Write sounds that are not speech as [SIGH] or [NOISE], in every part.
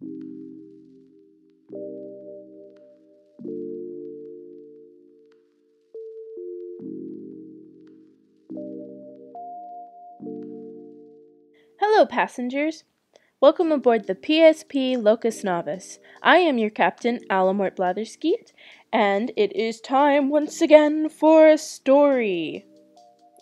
Hello, passengers. Welcome aboard the PSP Locus Novus. I am your captain, Alamort Blatherskite, and it is time once again for a story.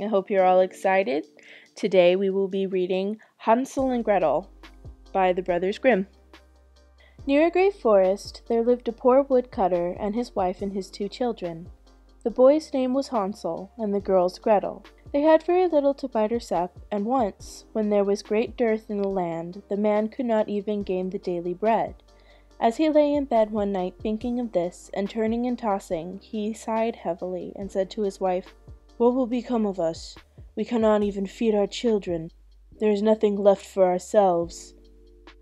I hope you're all excited. Today we will be reading Hansel and Gretel by the Brothers Grimm. Near a great forest there lived a poor woodcutter and his wife and his two children. The boy's name was Hansel, and the girl's Gretel. They had very little to bite or sup, and once, when there was great dearth in the land, the man could not even gain the daily bread. As he lay in bed one night thinking of this, and turning and tossing, he sighed heavily, and said to his wife, What will become of us? We cannot even feed our children. There is nothing left for ourselves.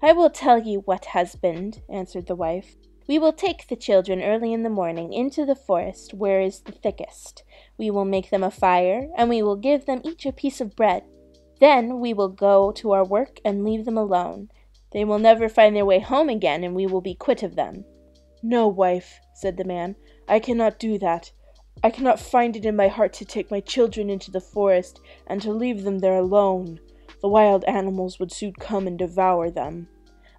I will tell you what, husband, answered the wife. We will take the children early in the morning into the forest where is the thickest. We will make them a fire, and we will give them each a piece of bread. Then we will go to our work and leave them alone. They will never find their way home again, and we will be quit of them. No, wife, said the man, I cannot do that. I cannot find it in my heart to take my children into the forest and to leave them there alone. The wild animals would soon come and devour them.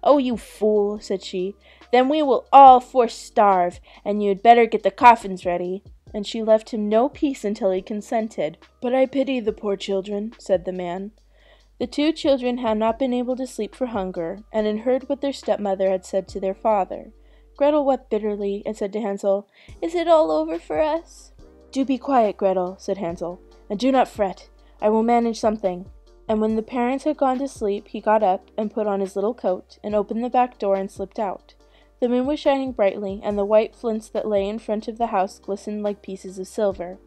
Oh, you fool, said she. Then we will all four starve, and you had better get the coffins ready. And she left him no peace until he consented. But I pity the poor children, said the man. The two children had not been able to sleep for hunger, and had heard what their stepmother had said to their father. Gretel wept bitterly, and said to Hansel, Is it all over for us? Do be quiet, Gretel, said Hansel, and do not fret. I will manage something. And when the parents had gone to sleep, he got up and put on his little coat, and opened the back door and slipped out. The moon was shining brightly, and the white flints that lay in front of the house glistened like pieces of silver.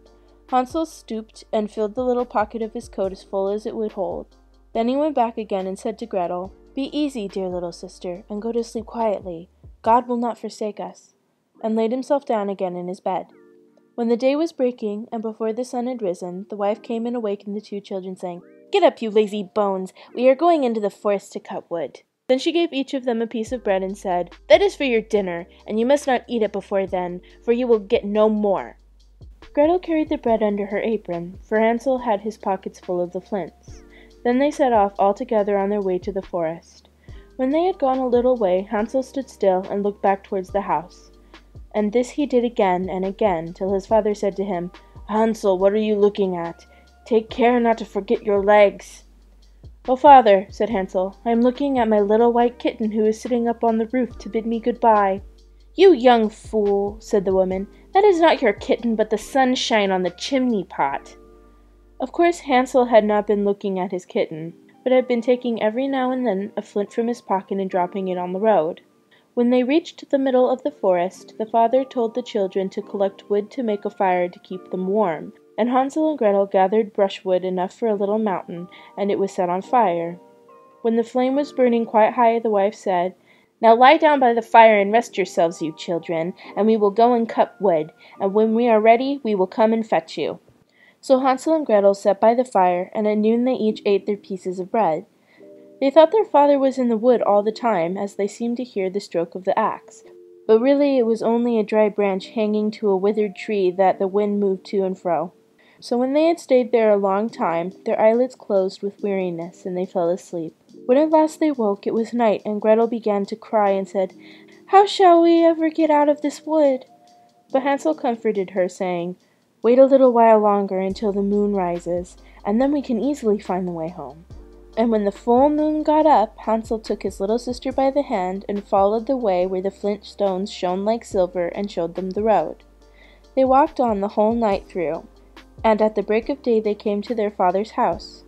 Hansel stooped and filled the little pocket of his coat as full as it would hold. Then he went back again and said to Gretel, Be easy, dear little sister, and go to sleep quietly. God will not forsake us, and laid himself down again in his bed. When the day was breaking, and before the sun had risen, the wife came and awakened the two children, saying, Get up, you lazy bones! We are going into the forest to cut wood. Then she gave each of them a piece of bread and said, That is for your dinner, and you must not eat it before then, for you will get no more. Gretel carried the bread under her apron, for Hansel had his pockets full of the flints. Then they set off all together on their way to the forest. When they had gone a little way, Hansel stood still and looked back towards the house. And this he did again and again, till his father said to him, Hansel, what are you looking at? Take care not to forget your legs. Oh, father, said Hansel, I am looking at my little white kitten who is sitting up on the roof to bid me good-bye. You young fool, said the woman, that is not your kitten, but the sunshine on the chimney pot. Of course Hansel had not been looking at his kitten, but had been taking every now and then a flint from his pocket and dropping it on the road. When they reached the middle of the forest, the father told the children to collect wood to make a fire to keep them warm, and Hansel and Gretel gathered brushwood enough for a little mountain, and it was set on fire. When the flame was burning quite high, the wife said, Now lie down by the fire and rest yourselves, you children, and we will go and cut wood, and when we are ready we will come and fetch you. So Hansel and Gretel sat by the fire, and at noon they each ate their pieces of bread. They thought their father was in the wood all the time, as they seemed to hear the stroke of the axe, but really it was only a dry branch hanging to a withered tree that the wind moved to and fro. So when they had stayed there a long time, their eyelids closed with weariness, and they fell asleep. When at last they woke, it was night, and Gretel began to cry and said, How shall we ever get out of this wood? But Hansel comforted her, saying, Wait a little while longer until the moon rises, and then we can easily find the way home. And when the full moon got up, Hansel took his little sister by the hand and followed the way where the flint stones shone like silver and showed them the road. They walked on the whole night through, and at the break of day they came to their father's house.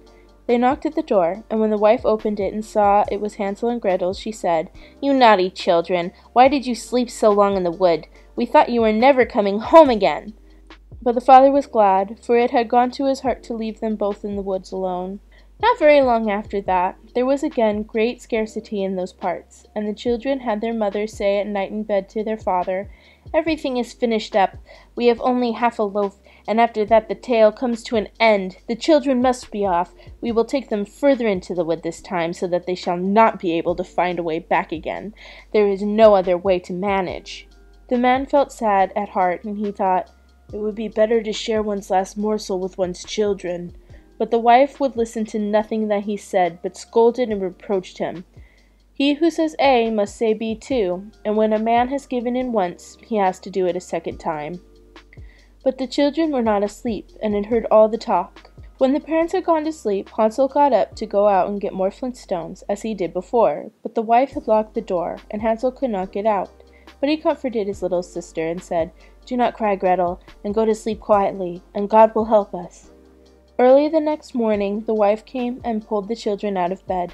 They knocked at the door, and when the wife opened it and saw it was Hansel and Gretel, she said, You naughty children, why did you sleep so long in the wood? We thought you were never coming home again. But the father was glad, for it had gone to his heart to leave them both in the woods alone. Not very long after that, there was again great scarcity in those parts, and the children had their mother say at night in bed to their father, Everything is finished up. We have only half a loaf, and after that the tale comes to an end. The children must be off. We will take them further into the wood this time, so that they shall not be able to find a way back again. There is no other way to manage. The man felt sad at heart, and he thought, It would be better to share one's last morsel with one's children. But the wife would listen to nothing that he said, but scolded and reproached him. He who says A must say B too, and when a man has given in once, he has to do it a second time. But the children were not asleep, and had heard all the talk. When the parents had gone to sleep, Hansel got up to go out and get more flint stones, as he did before, but the wife had locked the door, and Hansel could not get out. But he comforted his little sister, and said, Do not cry, Gretel, and go to sleep quietly, and God will help us. Early the next morning, the wife came and pulled the children out of bed.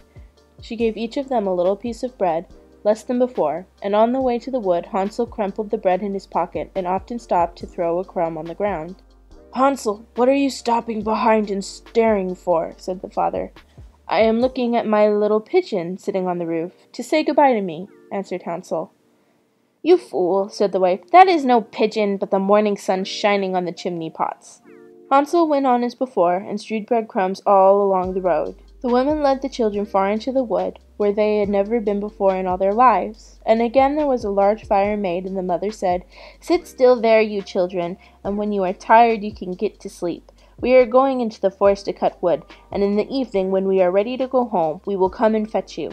She gave each of them a little piece of bread, less than before, and on the way to the wood Hansel crumpled the bread in his pocket and often stopped to throw a crumb on the ground. Hansel, what are you stopping behind and staring for? said the father. I am looking at my little pigeon sitting on the roof, to say good-bye to me, answered Hansel. You fool, said the wife, that is no pigeon, but the morning sun shining on the chimney pots. Hansel went on as before, and strewed breadcrumbs all along the road. The women led the children far into the wood, where they had never been before in all their lives. And again there was a large fire made, and the mother said, Sit still there, you children, and when you are tired you can get to sleep. We are going into the forest to cut wood, and in the evening, when we are ready to go home, we will come and fetch you.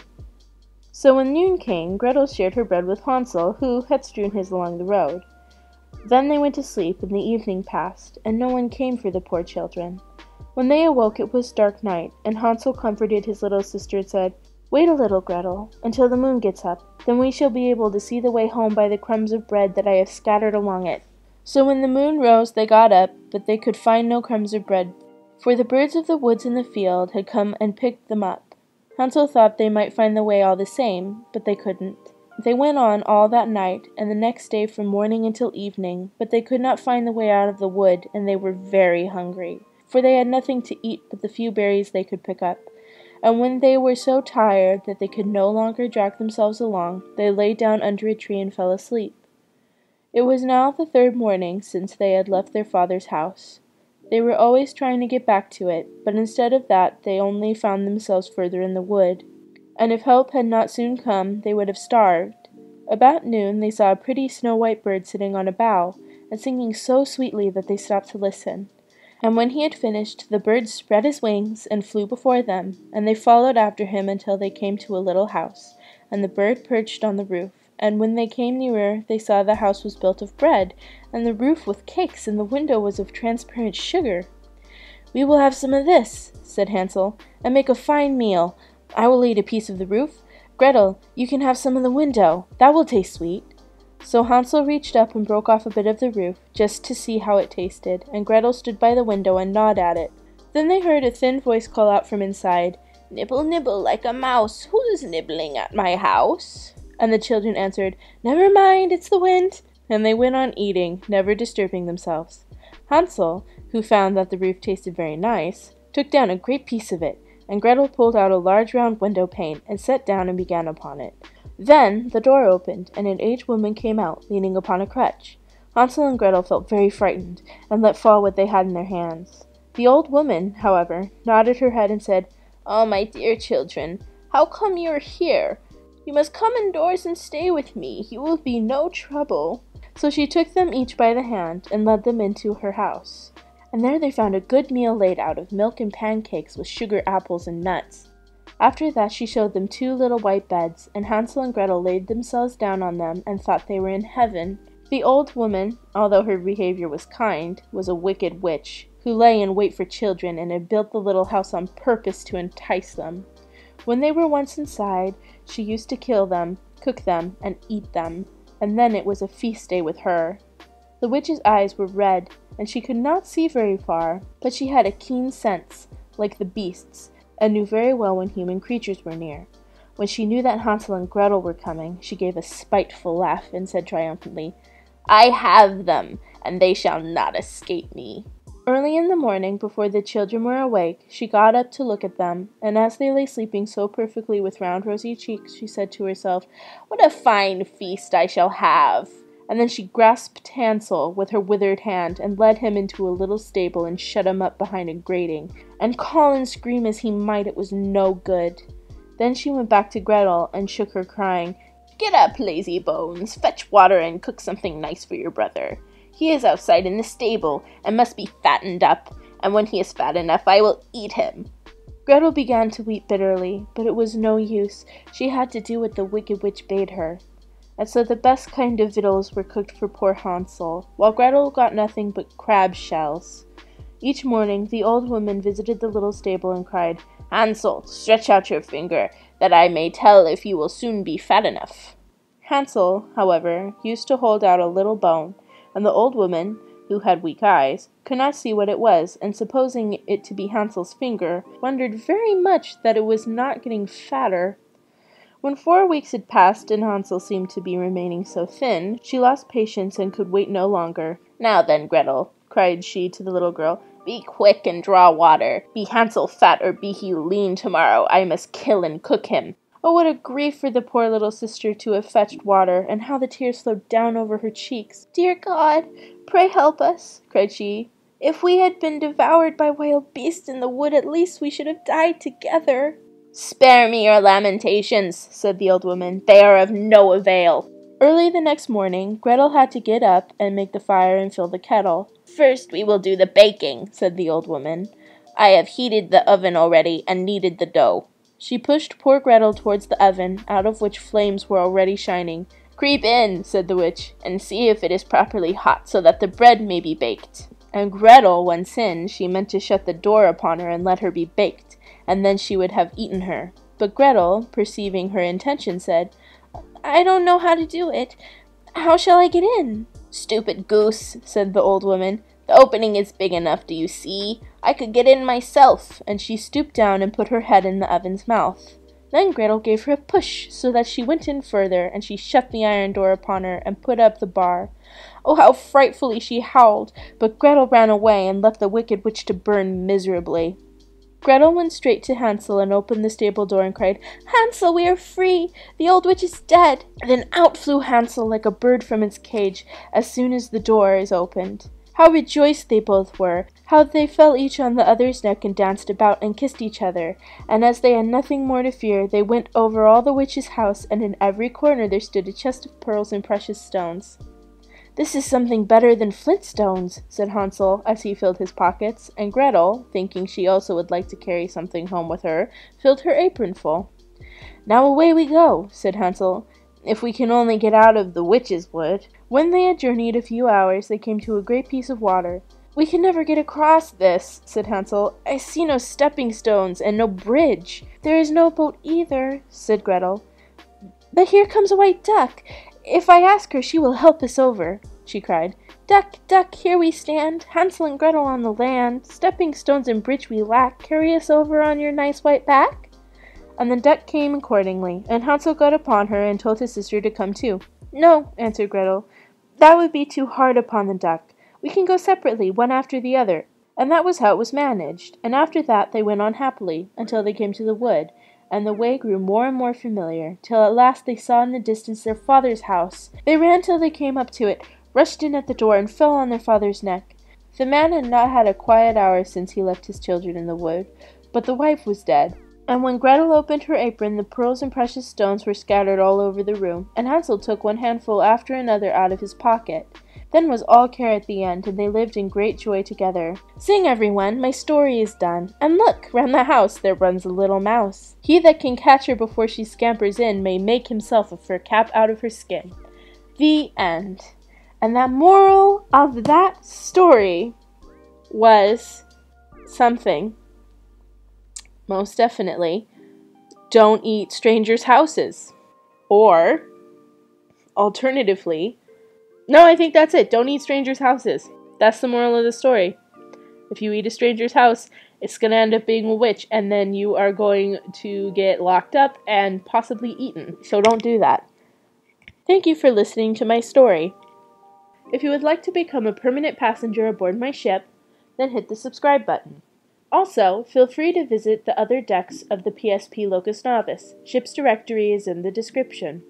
So when noon came, Gretel shared her bread with Hansel, who had strewn his along the road. Then they went to sleep, and the evening passed, and no one came for the poor children. When they awoke it was dark night, and Hansel comforted his little sister and said, Wait a little, Gretel, until the moon gets up. Then we shall be able to see the way home by the crumbs of bread that I have scattered along it. So when the moon rose they got up, but they could find no crumbs of bread, for the birds of the woods in the field had come and picked them up. Hansel thought they might find the way all the same, but they couldn't. They went on all that night, and the next day from morning until evening, but they could not find the way out of the wood, and they were very hungry for they had nothing to eat but the few berries they could pick up. And when they were so tired that they could no longer drag themselves along, they lay down under a tree and fell asleep. It was now the third morning since they had left their father's house. They were always trying to get back to it, but instead of that they only found themselves further in the wood. And if help had not soon come, they would have starved. About noon they saw a pretty snow white bird sitting on a bough, and singing so sweetly that they stopped to listen. And when he had finished, the bird spread his wings and flew before them, and they followed after him until they came to a little house, and the bird perched on the roof. And when they came nearer, they saw the house was built of bread, and the roof with cakes, and the window was of transparent sugar. We will have some of this, said Hansel, and make a fine meal. I will eat a piece of the roof. Gretel, you can have some of the window. That will taste sweet. So Hansel reached up and broke off a bit of the roof, just to see how it tasted, and Gretel stood by the window and gnawed at it. Then they heard a thin voice call out from inside, Nibble, nibble like a mouse, who's nibbling at my house? And the children answered, Never mind, it's the wind. And they went on eating, never disturbing themselves. Hansel, who found that the roof tasted very nice, took down a great piece of it, and Gretel pulled out a large round window pane and sat down and began upon it. Then the door opened, and an aged woman came out, leaning upon a crutch. Hansel and Gretel felt very frightened, and let fall what they had in their hands. The old woman, however, nodded her head and said, Oh, my dear children, how come you are here? You must come indoors and stay with me. You will be no trouble. So she took them each by the hand and led them into her house. And there they found a good meal laid out of milk and pancakes with sugar apples and nuts. After that she showed them two little white beds, and Hansel and Gretel laid themselves down on them and thought they were in heaven. The old woman, although her behavior was kind, was a wicked witch, who lay in wait for children and had built the little house on purpose to entice them. When they were once inside, she used to kill them, cook them, and eat them, and then it was a feast day with her. The witch's eyes were red, and she could not see very far, but she had a keen sense, like the beasts, and knew very well when human creatures were near. When she knew that Hansel and Gretel were coming, she gave a spiteful laugh and said triumphantly, I have them, and they shall not escape me. Early in the morning, before the children were awake, she got up to look at them, and as they lay sleeping so perfectly with round rosy cheeks, she said to herself, What a fine feast I shall have! And then she grasped Hansel with her withered hand and led him into a little stable and shut him up behind a grating. And call and scream as he might, it was no good. Then she went back to Gretel and shook her, crying, Get up, lazy bones, fetch water and cook something nice for your brother. He is outside in the stable and must be fattened up, and when he is fat enough I will eat him. Gretel began to weep bitterly, but it was no use. She had to do what the wicked witch bade her. And so the best kind of victuals were cooked for poor Hansel, while Gretel got nothing but crab shells. Each morning the old woman visited the little stable and cried, Hansel, stretch out your finger, that I may tell if you will soon be fat enough. Hansel, however, used to hold out a little bone, and the old woman, who had weak eyes, could not see what it was, and supposing it to be Hansel's finger, wondered very much that it was not getting fatter. When four weeks had passed and Hansel seemed to be remaining so thin, she lost patience and could wait no longer. Now then, Gretel, cried she to the little girl, be quick and draw water. Be Hansel fat or be he lean tomorrow, I must kill and cook him. Oh, what a grief for the poor little sister to have fetched water, and how the tears flowed down over her cheeks. Dear God, pray help us, cried she. If we had been devoured by wild beasts in the wood, at least we should have died together. Spare me your lamentations, said the old woman. They are of no avail. Early the next morning, Gretel had to get up and make the fire and fill the kettle. First we will do the baking, said the old woman. I have heated the oven already and kneaded the dough. She pushed poor Gretel towards the oven, out of which flames were already shining. Creep in, said the witch, and see if it is properly hot, so that the bread may be baked. And Gretel, once in, she meant to shut the door upon her and let her be baked, and then she would have eaten her. But Gretel, perceiving her intention, said, I don't know how to do it. How shall I get in? Stupid goose, said the old woman. The opening is big enough, do you see? I could get in myself. And she stooped down and put her head in the oven's mouth. Then Gretel gave her a push, so that she went in further, and she shut the iron door upon her and put up the bar. Oh, how frightfully she howled! But Gretel ran away and left the wicked witch to burn miserably. Gretel went straight to Hansel and opened the stable door and cried, Hansel, we are free! The old witch is dead! Then out flew Hansel like a bird from its cage as soon as the door is opened. How rejoiced they both were! How they fell each on the other's neck and danced about and kissed each other! And as they had nothing more to fear, they went over all the witch's house, and in every corner there stood a chest of pearls and precious stones. This is something better than flint stones, said Hansel as he filled his pockets, and Gretel, thinking she also would like to carry something home with her, filled her apron full. Now away we go, said Hansel, if we can only get out of the witch's wood. When they had journeyed a few hours, they came to a great piece of water. We can never get across this, said Hansel. I see no stepping stones and no bridge. There is no boat either, said Gretel. But here comes a white duck. If I ask her, she will help us over, she cried. Duck, duck, here we stand, Hansel and Gretel on the land. Stepping stones and bridge we lack. Carry us over on your nice white back. And the duck came accordingly, and Hansel got upon her and told his sister to come too. No, answered Gretel. That would be too hard upon the duck. We can go separately, one after the other. And that was how it was managed, and after that they went on happily, until they came to the wood, and the way grew more and more familiar, till at last they saw in the distance their father's house. They ran till they came up to it, rushed in at the door, and fell on their father's neck. The man had not had a quiet hour since he left his children in the wood, but the wife was dead. And when Gretel opened her apron, the pearls and precious stones were scattered all over the room, and Hansel took one handful after another out of his pocket. Then was all care at the end, and they lived in great joy together. Sing, everyone, my story is done. And look, round the house there runs a little mouse. He that can catch her before she scampers in may make himself a fur cap out of her skin. The end. And that moral of that story was something most definitely, don't eat strangers' houses. Or, alternatively, no, I think that's it. Don't eat strangers' houses. That's the moral of the story. If you eat a stranger's house, it's going to end up being a witch, and then you are going to get locked up and possibly eaten. So don't do that. Thank you for listening to my story. If you would like to become a permanent passenger aboard my ship, then hit the subscribe button. Also, feel free to visit the other decks of the PSP Locus Novus. Ship's directory is in the description.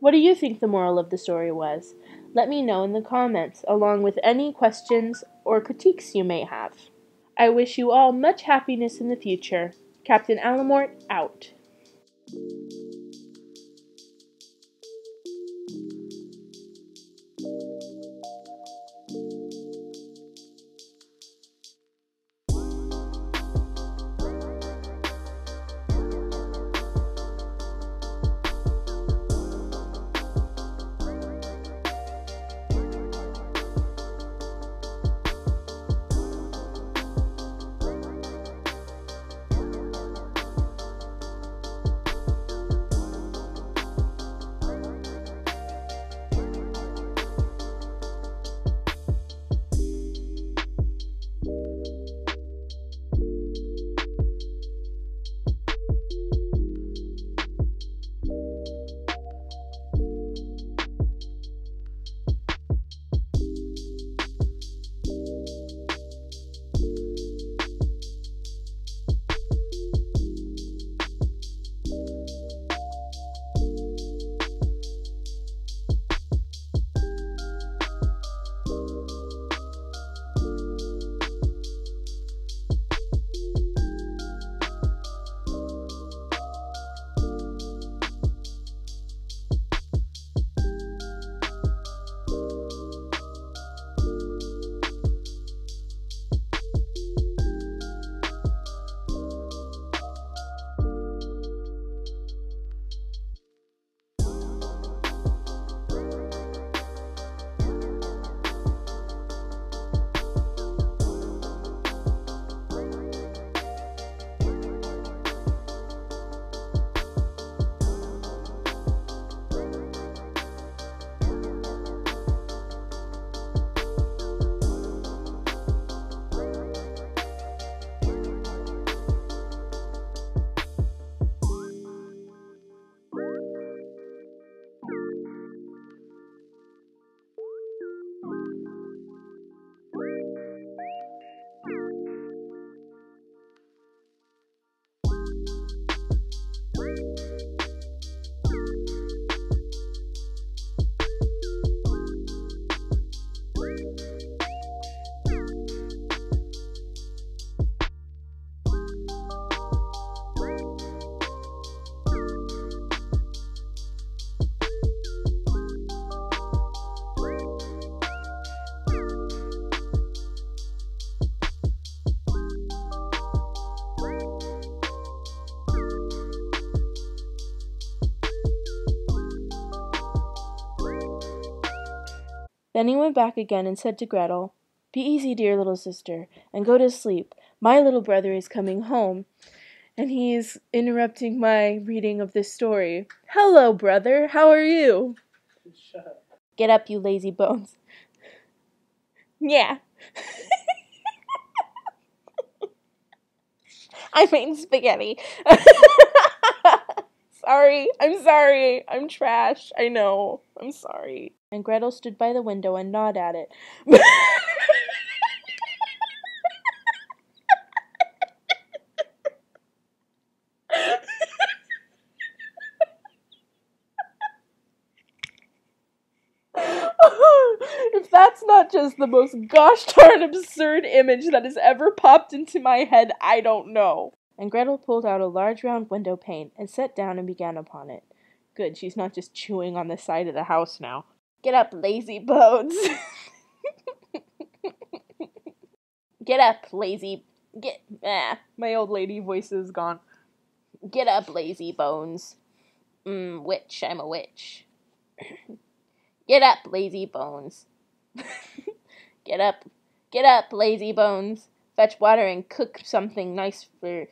What do you think the moral of the story was? Let me know in the comments, along with any questions or critiques you may have. I wish you all much happiness in the future. Captain Alamort out. Then he went back again and said to Gretel, Be easy, dear little sister, and go to sleep. My little brother is coming home, and he is interrupting my reading of this story. Hello, brother, how are you? Get up, you lazy bones. [LAUGHS] yeah. [LAUGHS] I made spaghetti. [LAUGHS] sorry. I'm sorry. I'm trash. I know. I'm sorry. And Gretel stood by the window and gnawed at it. if that's not just the most gosh darn absurd image that has ever popped into my head, I don't know. And Gretel pulled out a large round window pane and sat down and began upon it. Good, she's not just chewing on the side of the house now. Get up, lazy bones. [LAUGHS] Get up, lazy. Get. Ah, my old lady voice is gone. Get up, lazy bones. Mmm, witch, I'm a witch. [CLEARS THROAT] Get up, lazy bones. [LAUGHS] get up, get up, lazy bones. Fetch water and cook something nice for.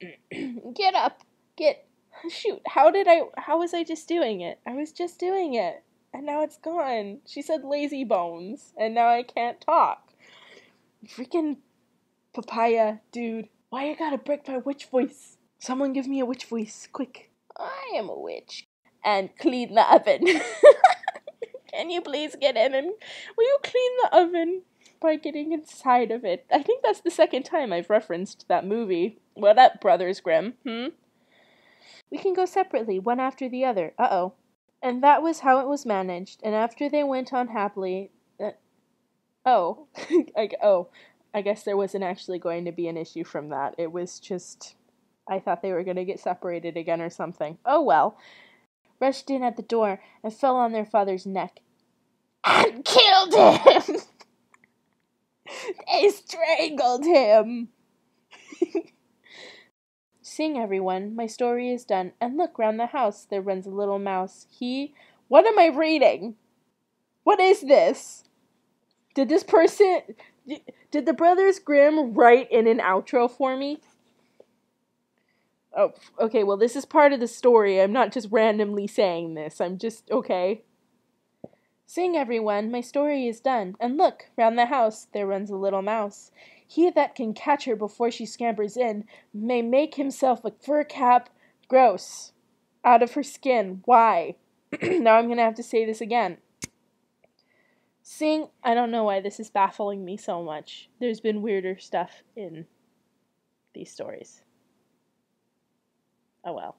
[CLEARS THROAT] Get. up, get. Shoot, how did I. How was I just doing it? I was just doing it. And now it's gone. She said lazy bones, and now I can't talk. Freaking papaya, dude. Why you gotta break my witch voice? Someone give me a witch voice, quick. I am a witch. And clean the oven. [LAUGHS] Can you please get in and will you clean the oven by getting inside of it? I think that's the second time I've referenced that movie. What up, Brothers Grimm? Hmm? We can go separately, one after the other. Uh oh. And that was how it was managed, and after they went on happily. Uh, oh, [LAUGHS] I, oh, I guess there wasn't actually going to be an issue from that. It was just. I thought they were going to get separated again or something. Oh well. Rushed in at the door and fell on their father's neck. And [LAUGHS] killed him! [LAUGHS] they strangled him! Sing, everyone, my story is done. And look, round the house there runs a little mouse. He. What am I reading? What is this? Did this person. Did the Brothers Grimm write in an outro for me? Oh, okay, well, this is part of the story. I'm not just randomly saying this. I'm just. Okay. Sing, everyone, my story is done. And look, round the house there runs a little mouse. He that can catch her before she scampers in may make himself a fur cap gross out of her skin. Why? [CLEARS THROAT] now I'm going to have to say this again. Sing, I don't know why this is baffling me so much. There's been weirder stuff in these stories. Oh well.